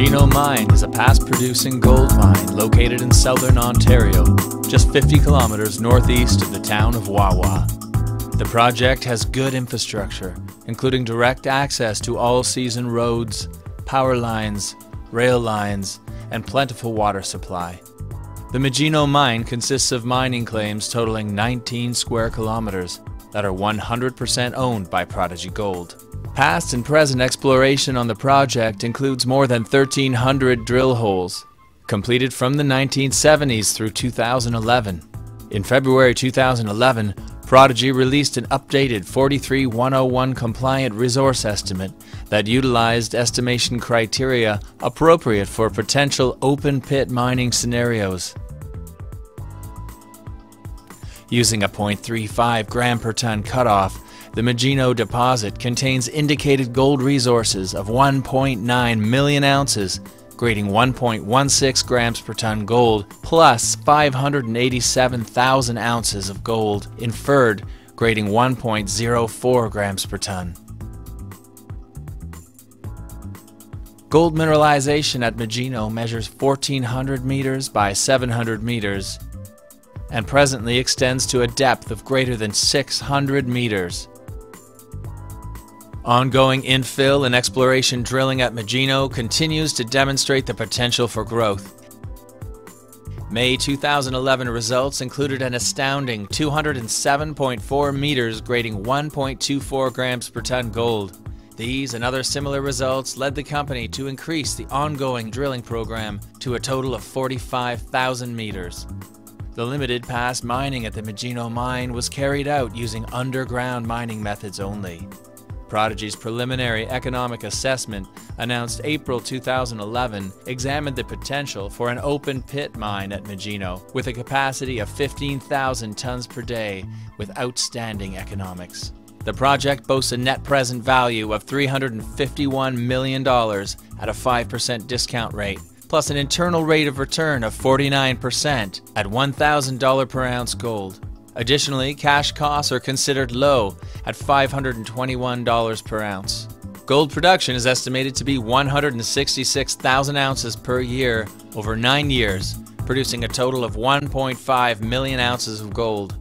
Magino Mine is a past producing gold mine located in southern Ontario, just 50 kilometers northeast of the town of Wawa. The project has good infrastructure, including direct access to all season roads, power lines, rail lines, and plentiful water supply. The Magino mine consists of mining claims totaling 19 square kilometers that are 100% owned by Prodigy Gold. Past and present exploration on the project includes more than 1,300 drill holes, completed from the 1970s through 2011. In February 2011, Prodigy released an updated 43101 compliant resource estimate that utilized estimation criteria appropriate for potential open pit mining scenarios. Using a 0.35 gram per ton cutoff, the Magino deposit contains indicated gold resources of 1.9 million ounces, grading 1.16 grams per ton gold, plus 587,000 ounces of gold inferred, grading 1.04 grams per ton. Gold mineralization at Magino measures 1,400 meters by 700 meters and presently extends to a depth of greater than 600 meters. Ongoing infill and exploration drilling at Magino continues to demonstrate the potential for growth. May 2011 results included an astounding 207.4 meters grading 1.24 grams per ton gold. These and other similar results led the company to increase the ongoing drilling program to a total of 45,000 meters. The limited past mining at the Magino mine was carried out using underground mining methods only. Prodigy's preliminary economic assessment, announced April 2011, examined the potential for an open pit mine at Magino with a capacity of 15,000 tons per day with outstanding economics. The project boasts a net present value of $351 million at a 5% discount rate, plus an internal rate of return of 49% at $1,000 per ounce gold. Additionally, cash costs are considered low at $521 per ounce. Gold production is estimated to be 166,000 ounces per year over nine years, producing a total of 1.5 million ounces of gold.